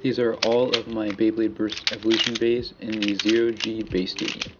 These are all of my Beyblade Burst Evolution bays in the Zero G Bay Stadium.